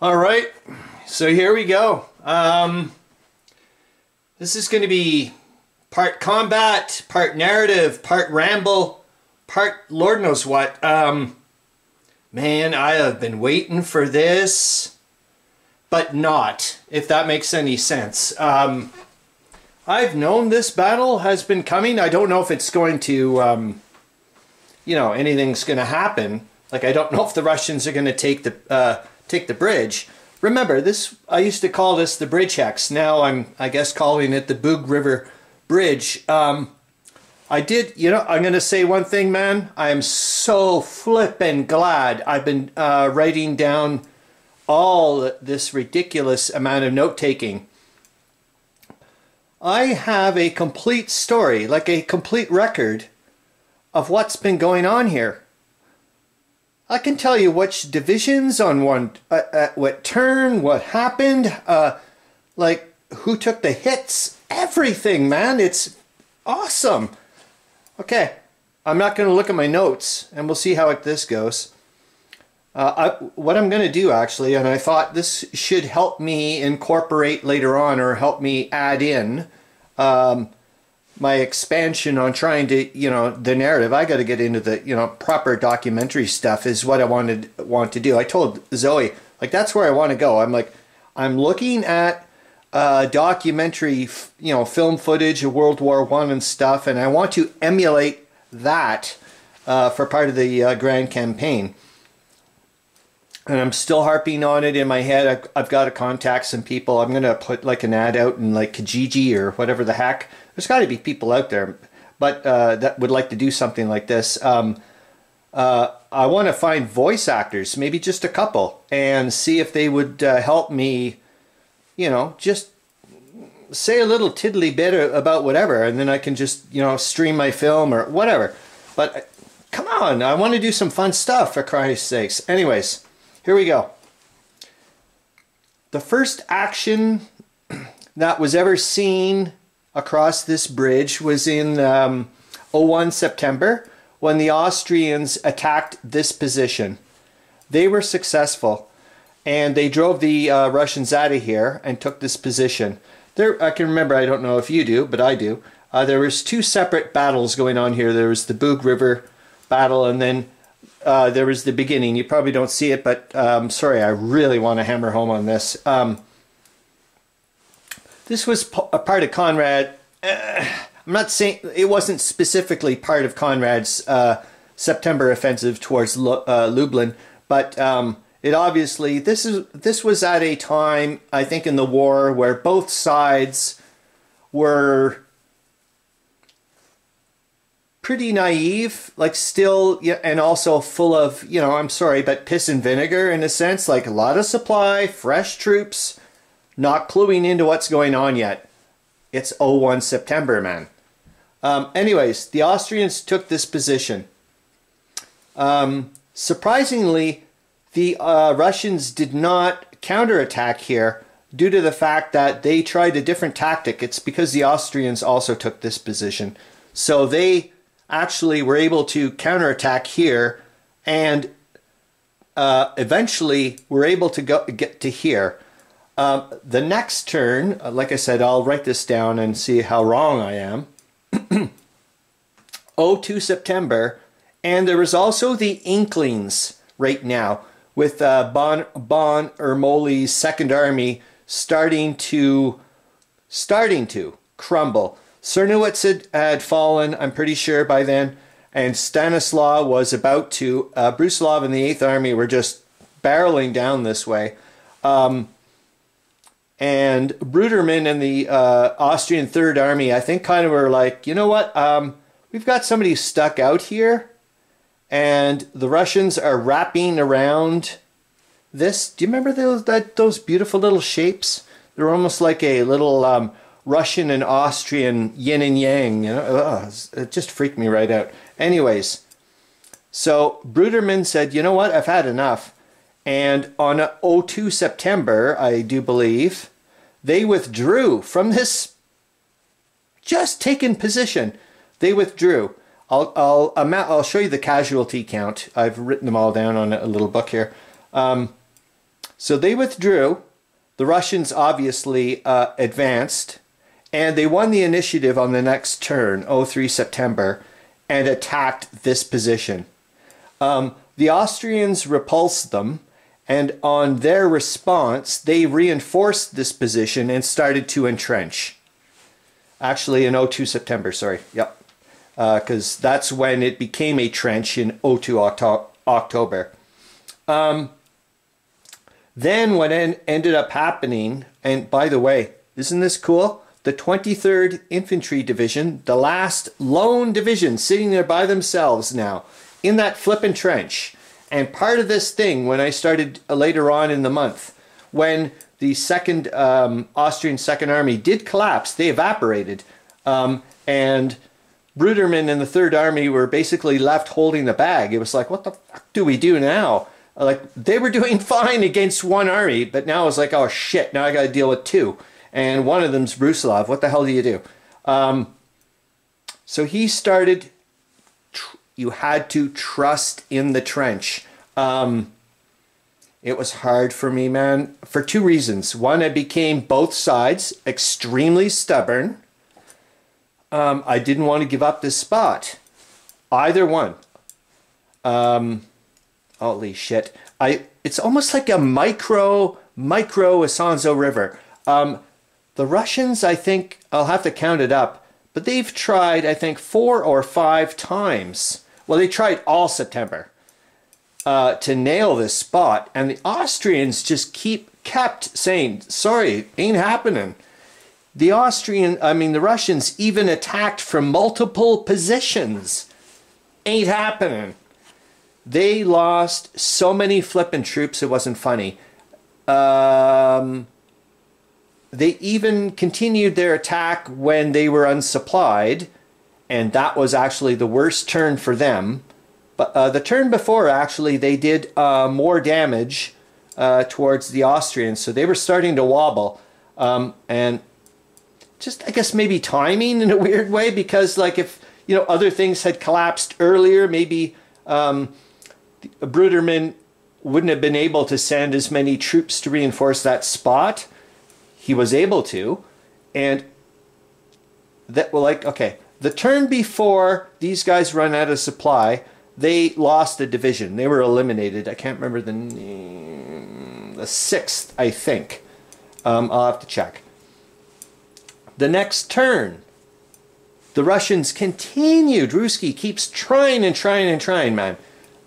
All right, so here we go. Um, this is going to be part combat, part narrative, part ramble, part Lord knows what. Um, man, I have been waiting for this, but not, if that makes any sense. Um, I've known this battle has been coming. I don't know if it's going to, um, you know, anything's going to happen. Like I don't know if the Russians are going to take the uh, take the bridge. Remember, this I used to call this the Bridge Hex. Now I'm, I guess, calling it the Bug River Bridge. Um, I did, you know, I'm going to say one thing, man. I am so flippin' glad I've been uh, writing down all this ridiculous amount of note taking. I have a complete story, like a complete record of what's been going on here. I can tell you which divisions on one, uh, at what turn, what happened, uh, like who took the hits, everything, man. It's awesome. Okay, I'm not going to look at my notes, and we'll see how it, this goes. Uh, I, what I'm going to do actually, and I thought this should help me incorporate later on or help me add in um, my expansion on trying to, you know, the narrative. I got to get into the, you know, proper documentary stuff is what I wanted want to do. I told Zoe like that's where I want to go. I'm like, I'm looking at uh, documentary, you know, film footage of World War One and stuff, and I want to emulate that uh, for part of the uh, grand campaign. And I'm still harping on it in my head. I've, I've got to contact some people. I'm going to put like an ad out in like Kijiji or whatever the heck there's got to be people out there, but uh, that would like to do something like this. Um, uh, I want to find voice actors, maybe just a couple, and see if they would uh, help me. You know, just say a little tiddly bit about whatever, and then I can just you know stream my film or whatever. But uh, come on, I want to do some fun stuff for Christ's sakes. Anyways, here we go. The first action that was ever seen across this bridge was in um, 01 September when the Austrians attacked this position. They were successful and they drove the uh, Russians out of here and took this position. There, I can remember, I don't know if you do, but I do. Uh, there was two separate battles going on here. There was the Bug River battle and then uh, there was the beginning. You probably don't see it, but um, sorry, I really want to hammer home on this. Um, this was a part of Conrad. Uh, I'm not saying it wasn't specifically part of Conrad's uh, September offensive towards uh, Lublin, but um, it obviously this is this was at a time I think in the war where both sides were pretty naive, like still, and also full of, you know, I'm sorry, but piss and vinegar in a sense, like a lot of supply, fresh troops, not cluing into what's going on yet. It's 01 September, man. Um, anyways, the Austrians took this position. Um, surprisingly, the uh, Russians did not counterattack here due to the fact that they tried a different tactic. It's because the Austrians also took this position. So they actually were able to counterattack here and uh, eventually were able to go get to here. Um, the next turn, uh, like I said, I'll write this down and see how wrong I am. 02 September, and there is also the Inklings right now with uh, Bon, bon Ermolli's Second Army starting to starting to crumble. Czernowitz had, had fallen, I'm pretty sure by then, and Stanislaw was about to. Uh, Brusilov and the Eighth Army were just barreling down this way. Um, and Brudermann and the uh, Austrian Third Army, I think, kind of were like, you know what? Um, we've got somebody stuck out here, and the Russians are wrapping around this. Do you remember those that those beautiful little shapes? They're almost like a little um, Russian and Austrian yin and yang. You know, Ugh, it just freaked me right out. Anyways, so Brudermann said, you know what? I've had enough. And on 02 September, I do believe, they withdrew from this just taken position. They withdrew. I'll, I'll, I'll show you the casualty count. I've written them all down on a little book here. Um, So they withdrew. The Russians obviously uh, advanced, and they won the initiative on the next turn, 03 September, and attacked this position. Um, the Austrians repulsed them, and on their response, they reinforced this position and started to entrench. Actually, in 02 September, sorry. Yep. Because uh, that's when it became a trench in 02 Octo October. Um, then what en ended up happening, and by the way, isn't this cool? The 23rd Infantry Division, the last lone division sitting there by themselves now in that flippin' trench. And part of this thing, when I started later on in the month, when the second um, Austrian Second Army did collapse, they evaporated, um, and Brudermann and the Third Army were basically left holding the bag. It was like, what the fuck do we do now? Like they were doing fine against one army, but now it's like, oh shit, now I got to deal with two, and one of them's Brusilov. What the hell do you do? Um, so he started. you had to trust in the trench. Um, it was hard for me, man, for two reasons. One, I became both sides extremely stubborn. Um, I didn't want to give up this spot. Either one. Um, holy shit. I it's almost like a micro micro Isonzo River. Um, the Russians, I think, I'll have to count it up, but they've tried, I think, four or five times. Well, they tried all September uh, to nail this spot, and the Austrians just keep kept saying, "Sorry, ain't happening." The Austrian, I mean, the Russians even attacked from multiple positions. Ain't happening. They lost so many flippin' troops, it wasn't funny. Um, they even continued their attack when they were unsupplied, and that was actually the worst turn for them. But uh, the turn before, actually, they did uh, more damage uh, towards the Austrians, so they were starting to wobble. Um, and just, I guess, maybe timing in a weird way, because, like, if you know other things had collapsed earlier, maybe um, Brudermann wouldn't have been able to send as many troops to reinforce that spot. He was able to, and that well, like okay, the turn before these guys run out of supply, they lost a division. They were eliminated. I can't remember the name. The sixth, I think. Um, I'll have to check. The next turn, the Russians continued. Ruski keeps trying and trying and trying, man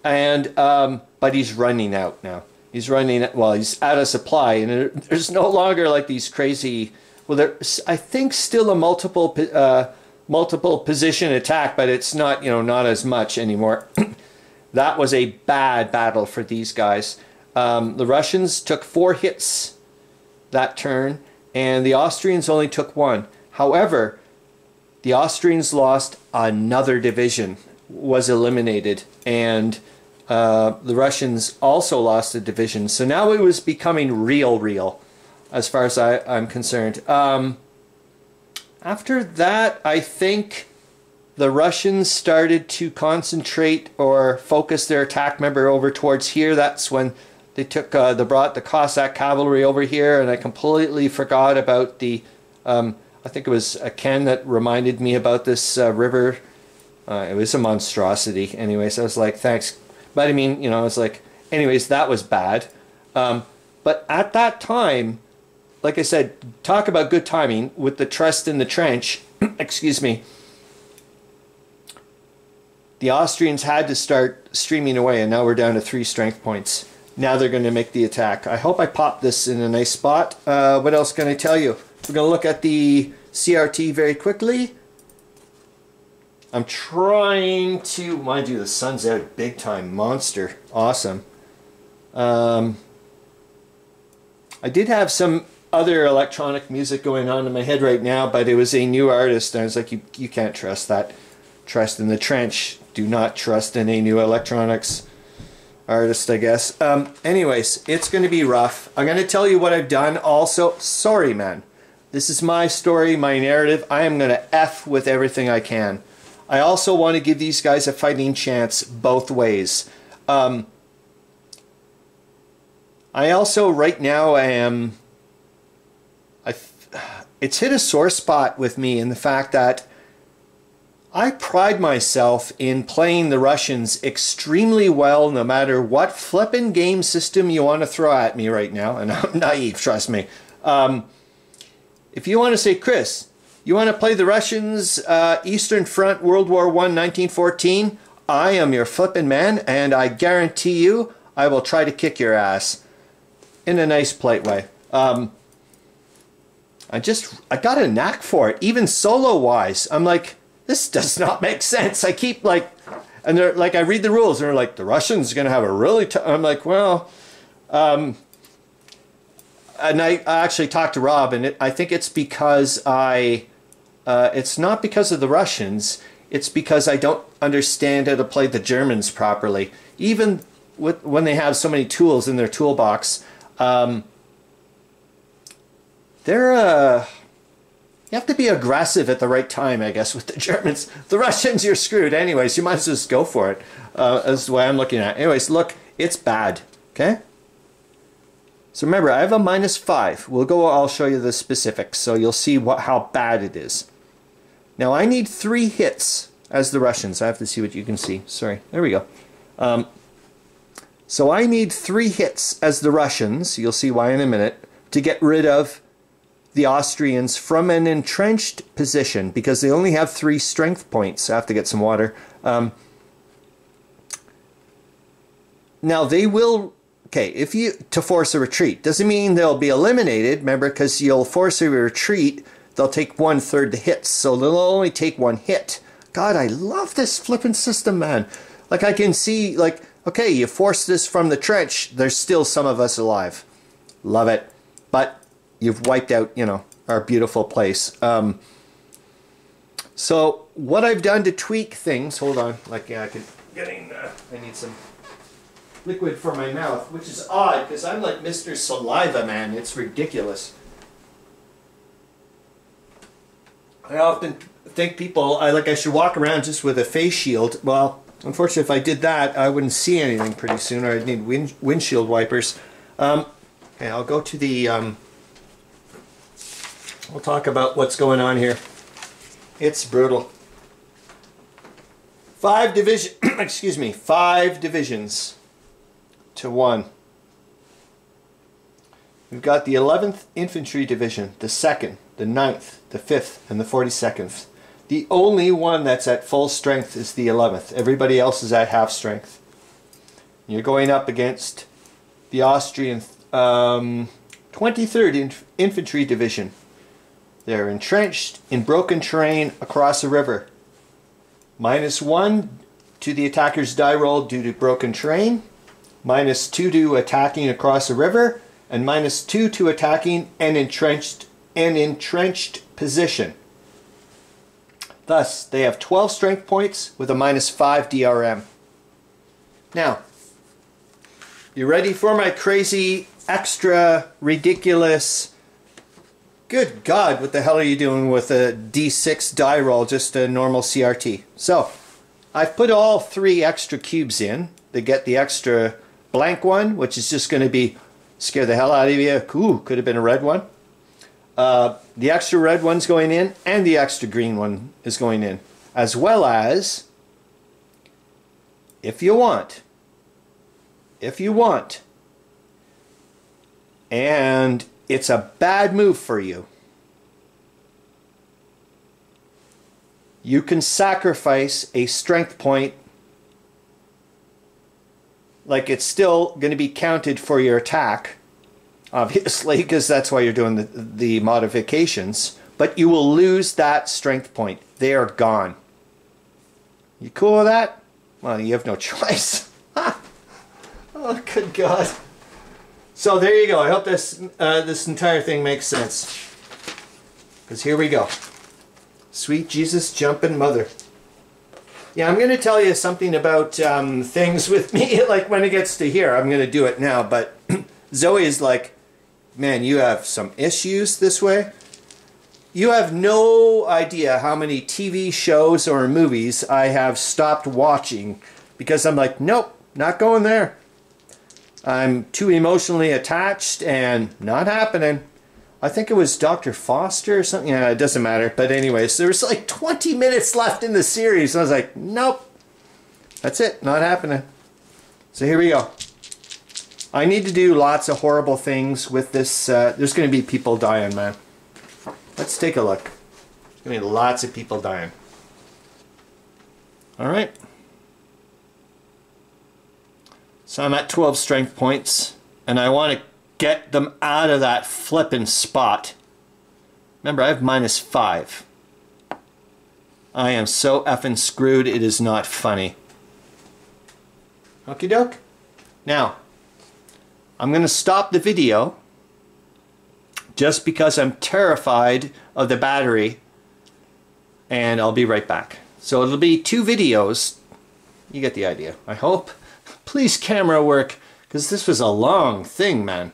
and um, but he's running out now. He's running well. He's out of supply, and there's no longer like these crazy. Well, there's I think still a multiple uh, multiple position attack, but it's not you know not as much anymore. that was a bad battle for these guys. Um, the Russians took four hits that turn, and the Austrians only took one. However, the Austrians lost another division, was eliminated, and uh, the Russians also lost a division. So now it was becoming real, real, as far as I, am concerned. Um, after that, I think the Russians started to concentrate or focus their attack member over towards here. That's when they took uh, the brought the Cossack cavalry over here, and I completely forgot about the. Um, I think it was a Ken that reminded me about this uh, river. Uh, it was a monstrosity. Anyways, I was like, thanks, but I mean, you know, it's like, anyways, that was bad. Um, but at that time, like I said, talk about good timing with the trust in the trench. excuse me. The Austrians had to start streaming away, and now we're down to three strength points. Now they're going to make the attack. I hope I popped this in a nice spot. Uh, what else can I tell you? We're going to look at the CRT very quickly. I'm trying to, mind you, the sun's out big time, monster, awesome. Um, I did have some other electronic music going on in my head right now, but it was a new artist, and I was like, you, you can't trust that. Trust in the trench. Do not trust in a new electronics artist, I guess. Um, anyways, it's going to be rough. I'm going to tell you what I've done also. Sorry, man. This is my story, my narrative. I am going to F with everything I can. I also want to give these guys a fighting chance both ways. Um, I also right now I am I it's hit a sore spot with me in the fact that I pride myself in playing the Russians extremely well no matter what flippin' game system you want to throw at me right now. And I'm naive, trust me. Um, if you want to say, Chris, you want to play the Russians uh, Eastern Front World War I 1914? I am your flippin' man and I guarantee you I will try to kick your ass in a nice polite way. Um, I just, I got a knack for it, even solo wise. I'm like, this does not make sense. I keep like, and they're like, I read the rules and they're like, the Russians are going to have a really tough, I'm like, well, um, and I, I actually talked to Rob and it, I think it's because I, uh, it's not because of the Russians, it's because I don't understand how to play the Germans properly. Even with, when they have so many tools in their toolbox, um, they're uh, you have to be aggressive at the right time, I guess, with the Germans. The Russians, you're screwed. Anyways, you might as well just go for it. Uh, that's the way I'm looking at. It. Anyways, look, it's bad. Okay. So remember, I have a minus five. We'll go. I'll show you the specifics, so you'll see what how bad it is. Now I need three hits as the Russians. I have to see what you can see. Sorry. There we go. Um, so I need three hits as the Russians. You'll see why in a minute to get rid of the Austrians from an entrenched position because they only have three strength points. I have to get some water. Um, now they will, okay, if you, to force a retreat, doesn't mean they'll be eliminated, remember, because you'll force a retreat, they'll take one third the hits, so they'll only take one hit. God, I love this flipping system, man. Like I can see, like, okay, you force this from the trench, there's still some of us alive. Love it. But you've wiped out, you know, our beautiful place. Um, so what I've done to tweak things, hold on, like yeah, I could getting, uh, I need some liquid for my mouth, which is odd because I'm like Mr. Saliva Man. It's ridiculous. I often think people, I like I should walk around just with a face shield. Well, unfortunately, if I did that, I wouldn't see anything pretty soon, or I'd need wind, windshield wipers. Um, okay, I'll go to the. Um, We'll talk about what's going on here. It's brutal. Five division, excuse me, five divisions to one. We've got the 11th Infantry Division, the 2nd, the 9th, the 5th, and the 42nd. The only one that's at full strength is the 11th. Everybody else is at half strength. You're going up against the Austrian um, 23rd Inf Infantry Division. They're entrenched in broken terrain across a river. Minus one to the attacker's die roll due to broken terrain. Minus two to attacking across a river. And minus two to attacking an entrenched, an entrenched position. Thus, they have 12 strength points with a minus 5 DRM. Now, you ready for my crazy, extra, ridiculous Good God, what the hell are you doing with a D6 die roll, just a normal CRT? So, I've put all three extra cubes in to get the extra blank one, which is just going to be scare the hell out of you. Ooh, could have been a red one. Uh, the extra red one's going in, and the extra green one is going in. As well as, if you want, if you want, and it's a bad move for you. You can sacrifice a strength point like it's still going to be counted for your attack, obviously, because that's why you're doing the, the modifications, but you will lose that strength point. They are gone. You cool with that? Well, you have no choice. oh, good God. So there you go. I hope this uh, this entire thing makes sense. Because here we go. Sweet Jesus jumping mother. Yeah, I'm going to tell you something about um, things with me. like when it gets to here, I'm going to do it now. But Zoe is like, man, you have some issues this way. You have no idea how many TV shows or movies I have stopped watching because I'm like, nope, not going there. I'm too emotionally attached and not happening. I think it was Dr. Foster or something. Yeah, it doesn't matter. But anyways, there was like 20 minutes left in the series. And I was like, nope. That's it. Not happening. So here we go. I need to do lots of horrible things with this. Uh, there's going to be people dying, man. Let's take a look. There's going to be lots of people dying. All right. So I'm at 12 strength points, and I want to get them out of that flippin' spot. Remember, I have minus 5. I am so effing screwed, it is not funny. Okie doke. Now, I'm going to stop the video just because I'm terrified of the battery and I'll be right back. So it'll be two videos. You get the idea, I hope. Please camera work, because this was a long thing, man.